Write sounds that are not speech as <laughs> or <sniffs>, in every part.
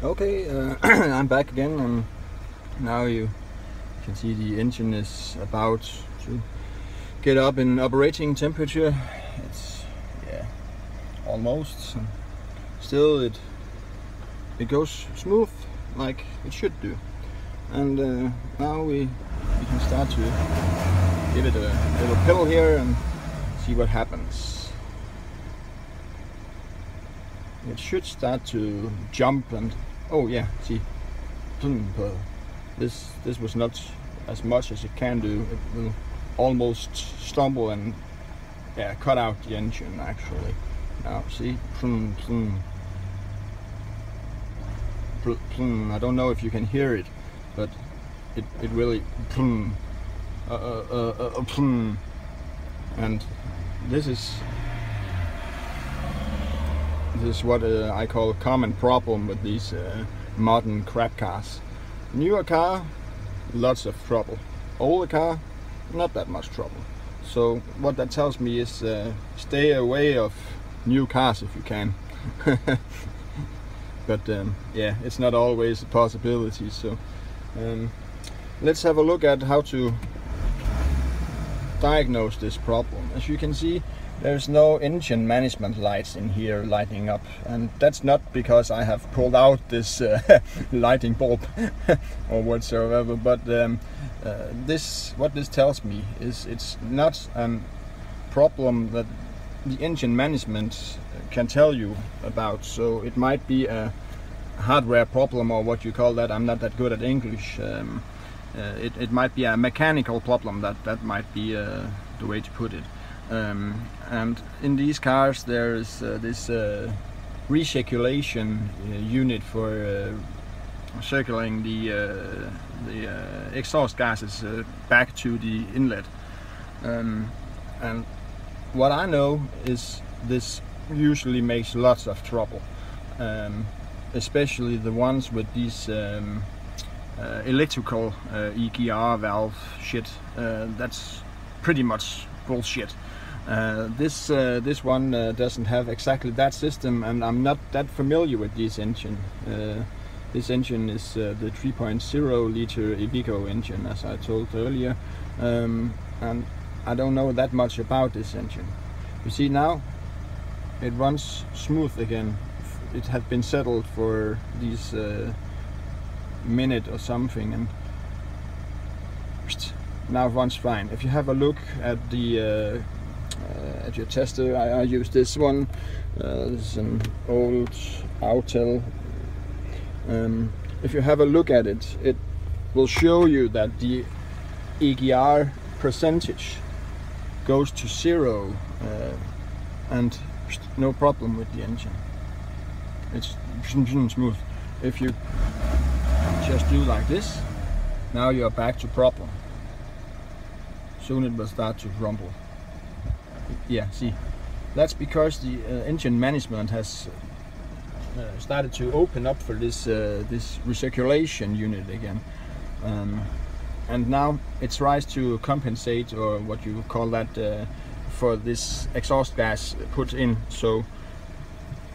Okay, uh, <clears throat> I'm back again and now you can see the engine is about to get up in operating temperature. It's, yeah, almost. Still it, it goes smooth like it should do. And uh, now we, we can start to give it a little pedal here and see what happens. It should start to jump and oh yeah, see, this this was not as much as it can do. It will almost stumble and yeah, cut out the engine actually. Now see, I don't know if you can hear it, but it it really uh, uh, uh, uh, and this is this is what uh, I call a common problem with these uh, modern crap cars. Newer car, lots of trouble. Older car, not that much trouble. So what that tells me is uh, stay away of new cars if you can. <laughs> but um, yeah, it's not always a possibility. So um, let's have a look at how to diagnose this problem. As you can see, there's no engine management lights in here lighting up and that's not because I have pulled out this uh, <laughs> lighting bulb <laughs> or whatsoever but um, uh, this what this tells me is it's not a problem that the engine management can tell you about. So it might be a hardware problem or what you call that. I'm not that good at English um, uh, it, it might be a mechanical problem that that might be uh, the way to put it um, and in these cars there is uh, this uh, recirculation uh, unit for uh, circulating the uh, the uh, exhaust gases back to the inlet. Um, and what I know is this usually makes lots of trouble um, especially the ones with these um, electrical EGR valve shit that's pretty much bullshit uh, this uh, this one uh, doesn't have exactly that system and I'm not that familiar with this engine. Uh, this engine is uh, the 3.0 liter Iveco engine as I told earlier um, and I don't know that much about this engine. You see now it runs smooth again. It had been settled for this minute or something and <sniffs> now it runs fine. If you have a look at the at your tester. I, I use this one. Uh, this is an old Autel. Um, if you have a look at it, it will show you that the EGR percentage goes to zero uh, and no problem with the engine. It's smooth. If you just do like this, now you're back to problem. Soon it will start to rumble yeah, see, that's because the uh, engine management has uh, started to open up for this uh, this recirculation unit again. Um, and now it tries to compensate or what you call that uh, for this exhaust gas put in. So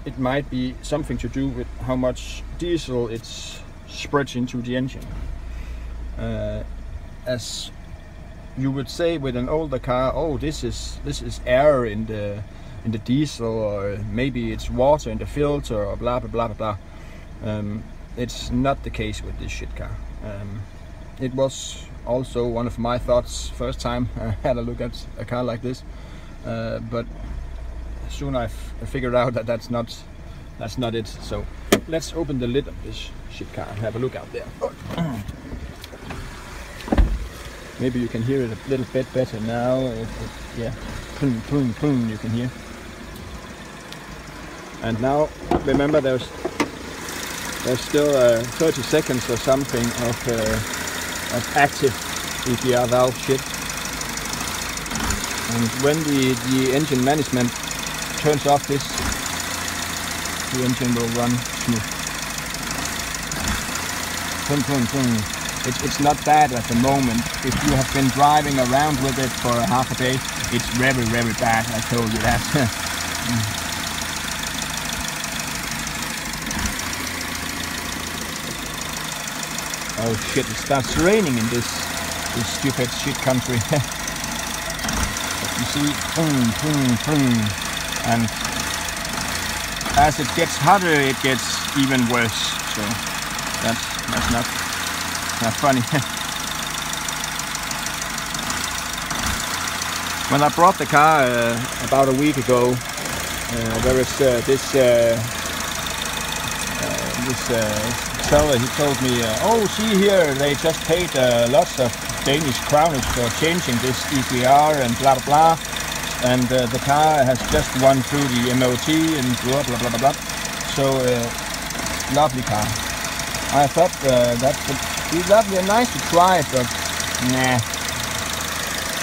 it might be something to do with how much diesel it spreads into the engine. Uh, as you would say with an older car, oh, this is this is air in the in the diesel, or maybe it's water in the filter, or blah blah blah blah blah. Um, it's not the case with this shit car. Um, it was also one of my thoughts first time <laughs> I had a look at a car like this, uh, but soon I figured out that that's not that's not it. So let's open the lid of this shit car and have a look out there. <clears throat> Maybe you can hear it a little bit better now. It, it, yeah, boom, boom, boom, you can hear. And now, remember there's there's still uh, 30 seconds or something of, uh, of active EGR valve shit. And when the, the engine management turns off this, the engine will run smooth. Boom, boom, boom it's, it's not bad at the moment. If you have been driving around with it for half a day, it's very, very bad, I told you that. <laughs> Mm. Oh shit! It starts raining in this this stupid shit country. <laughs> you see, boom, boom, boom, and as it gets hotter, it gets even worse. So that's that's not not funny. <laughs> when I brought the car uh, about a week ago, uh, was uh, this uh, uh, this uh, seller. He told me, "Oh, see here, they just paid lots of Danish crowns for changing this EGR and blah blah blah." and the car has just gone through the MOT and blah blah blah blah blah. So lovely car. I thought that be lovely and nice to try, but nah.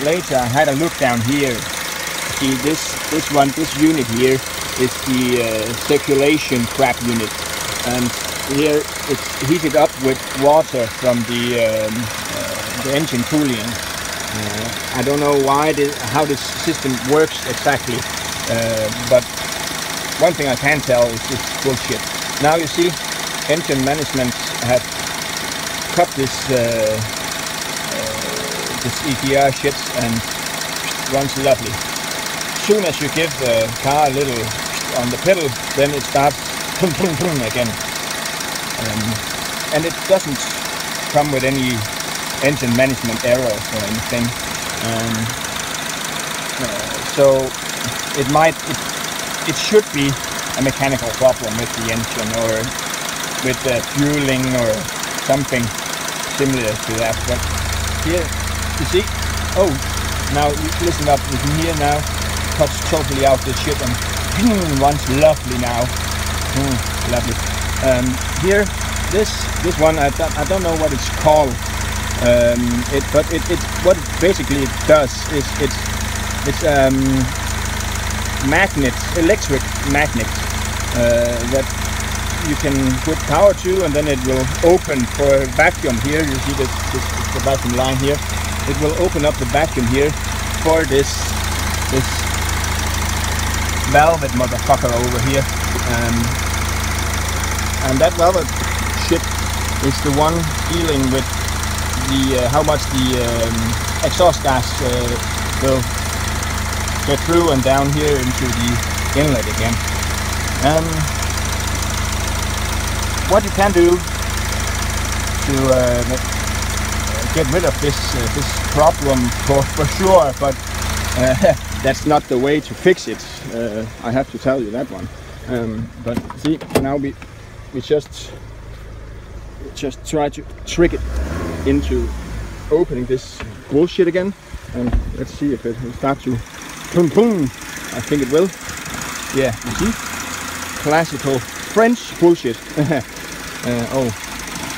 Later I had a look down here. See this this one this unit here is the uh, circulation crap unit, and here it's heated up with water from the um, uh, the engine cooling uh, I don't know why this, how this system works exactly, uh, but one thing I can tell is it's bullshit. Now you see, engine management have cut this uh, this EGR shit and runs lovely. Soon as you give the car a little on the pedal, then it starts <laughs> boom, boom, boom again. Um, and it doesn't come with any engine management errors or anything. Um, uh, so it might, it, it should be a mechanical problem with the engine or with the fueling or something similar to that. But here, you see, oh, now listen up, you can hear now, cuts totally out the shit and runs lovely now. Mm, lovely. Um, here, this this one, I, I don't know what it's called. Um, it, but it, it, what it basically it does is it's it's um, magnets, electric magnets uh, that you can put power to, and then it will open for a vacuum here. You see this, this, the vacuum line here. It will open up the vacuum here for this this velvet motherfucker over here. Um, and that velvet shit is the one dealing with the uh, how much the um, exhaust gas uh, will get through and down here into the inlet again. Um, what you can do to uh, get rid of this uh, this problem for, for sure, but uh, <laughs> that's not the way to fix it. Uh, I have to tell you that one. Um, but see, now we we just just try to trick it into opening this bullshit again and let's see if it will start to boom boom I think it will yeah you see classical French bullshit <laughs> uh, oh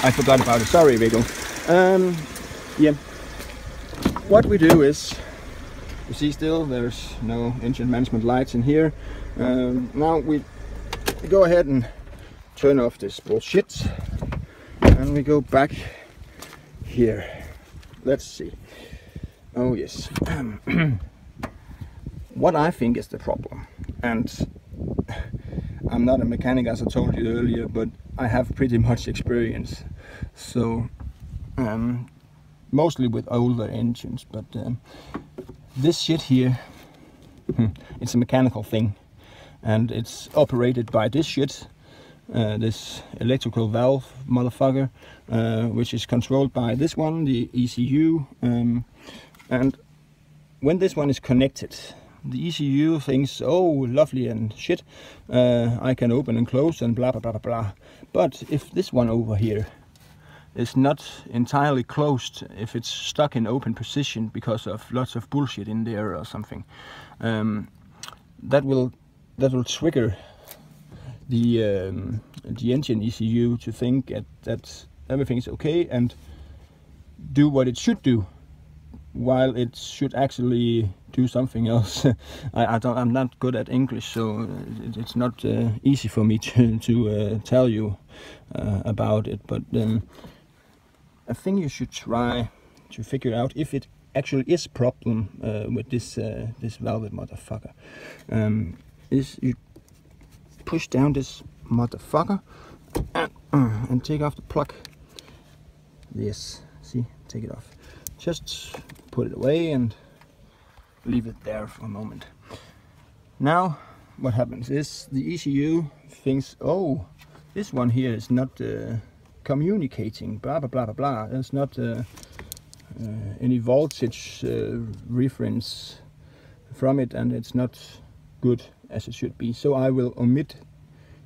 I forgot about it. Sorry Viggo. Um, yeah. What we do is you see still there's no engine management lights in here. Um, now we go ahead and turn off this bullshit. And we go back here. Let's see. Oh yes. <clears throat> What I think is the problem and I'm not a mechanic as I told you earlier but I have pretty much experience. So um, mostly with older engines but um, this shit here hmm, it's a mechanical thing. And it's operated by this shit uh, this electrical valve motherfucker uh, which is controlled by this one the ECU um, and when this one is connected the ECU thinks oh lovely and shit uh, I can open and close and blah blah blah blah blah. but if this one over here is not entirely closed if it's stuck in open position because of lots of bullshit in there or something um, that will that will trigger the um, the engine ECU to think that, that everything is okay and do what it should do while it should actually do something else. <laughs> I, I don't, I'm not good at English, so it, it's not uh, easy for me <laughs> to, to uh, tell you uh, about it. But um, I think you should try to figure out if it actually is problem uh, with this uh, this velvet motherfucker. Um, is you push down this motherfucker and, uh, and take off the plug Yes, See, take it off. Just put it away and leave it there for a moment. Now, what happens is the ECU thinks, oh, this one here is not uh, communicating, blah, blah, blah, blah, blah. There's not uh, uh, any voltage uh, reference from it and it's not good as it should be. So I will omit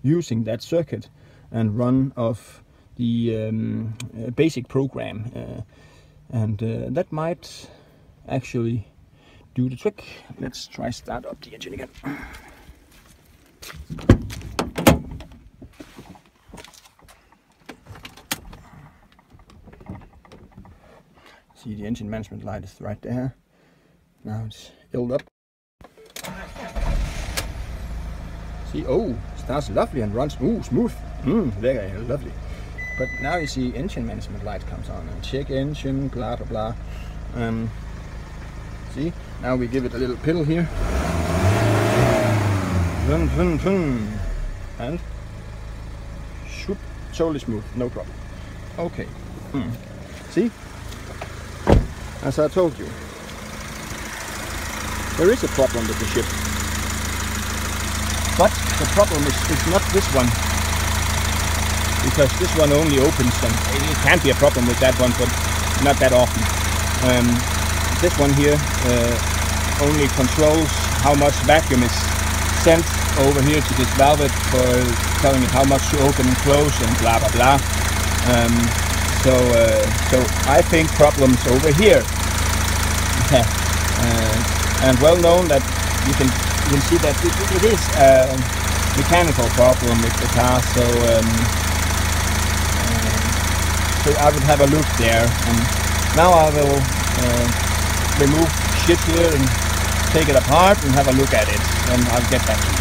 using that circuit and run off the um, uh, basic program uh, and uh, that might actually do the trick. Let's try start up the engine again. See the engine management light is right there. Now it's filled up. See, oh, starts lovely and runs ooh, smooth. Mm, very lovely. But now you see engine management light comes on and check engine, blah blah blah. Um, see, now we give it a little piddle here. Vun, vun, vun. And shoop, totally smooth, no problem. Okay. Hmm. See, as I told you, there is a problem with the ship. But the problem is, is not this one. Because this one only opens and it can't be a problem with that one, but not that often. Um, this one here uh, only controls how much vacuum is sent over here to this valve for telling it how much to open and close and blah blah blah. Um, so, uh, so I think problems over here. <laughs> uh, and well known that you can you can see that it, it is a mechanical problem with the car. So, um, so I would have a look there. And now I will uh, remove shit here and take it apart and have a look at it. And I'll get back to you.